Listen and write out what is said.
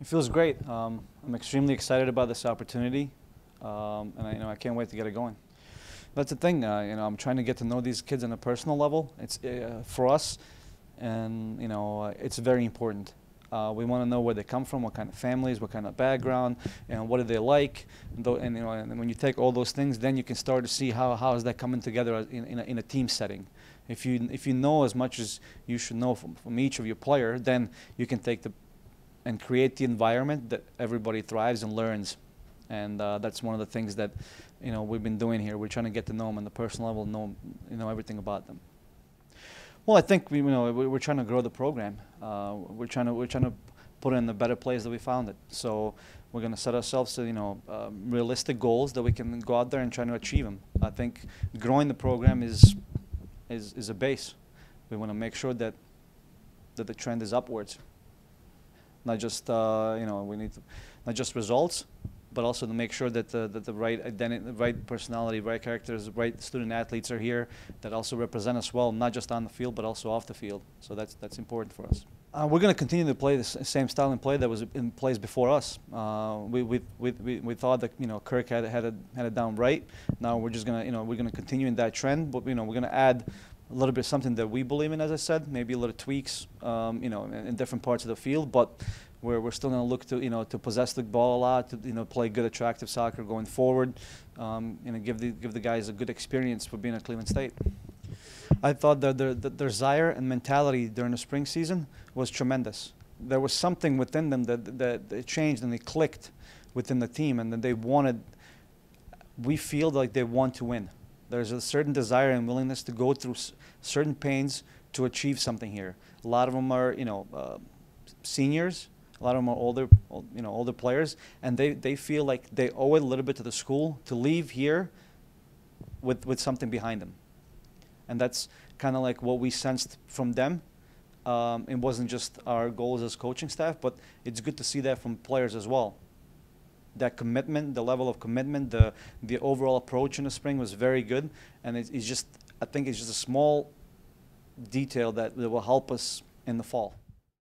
It feels great. Um, I'm extremely excited about this opportunity, um, and I, you know I can't wait to get it going. That's the thing. Uh, you know, I'm trying to get to know these kids on a personal level. It's uh, for us, and you know, uh, it's very important. Uh, we want to know where they come from, what kind of families, what kind of background, and what do they like. And, th- and you know, and when you take all those things, then you can start to see how how is that coming together in, in, a, in a team setting. If you if you know as much as you should know from, from each of your player, then you can take the and create the environment that everybody thrives and learns. And uh, that's one of the things that you know we've been doing here. We're trying to get to know them on the personal level, know you know everything about them. Well, I think we, you know we- we're trying to grow the program. Uh, we're trying to we're trying to put it in the better place that we found it. So we're going to set ourselves to you know um, realistic goals that we can go out there and try to achieve them. I think growing the program is is is a base. We want to make sure that that the trend is upwards. Not just uh, you know we need to, not just results, but also to make sure that the, that the right identity, right personality, right characters, right student athletes are here that also represent us well, not just on the field but also off the field. So that's that's important for us. Uh, we're going to continue to play the same style and play that was in place before us. Uh, we, we, we, we, thought that you know Kirk had had it, had it down right. Now we're just gonna you know we're gonna continue in that trend, but you know we're gonna add a little bit something that we believe in, as I said, maybe a little tweaks, um, you know, in, in different parts of the field, but we're, we're still going to look to, you know, to possess the ball a lot, to, you know, play good, attractive soccer going forward, um, you know, give the, give the guys a good experience for being at Cleveland State. I thought that their, their desire and mentality during the spring season was tremendous. There was something within them that, that, that changed and they clicked within the team and that they wanted, we feel like they want to win. There's a certain desire and willingness to go through certain pains to achieve something here. A lot of them are, you know, uh, seniors. A lot of them are older, ol- you know, older players, and they, they feel like they owe it a little bit to the school to leave here with, with something behind them. And that's kind of like what we sensed from them. Um, it wasn't just our goals as coaching staff, but it's good to see that from players as well that commitment, the level of commitment, the the overall approach in the spring was very good, and it's, it's just I think it's just a small detail that, that will help us in the fall.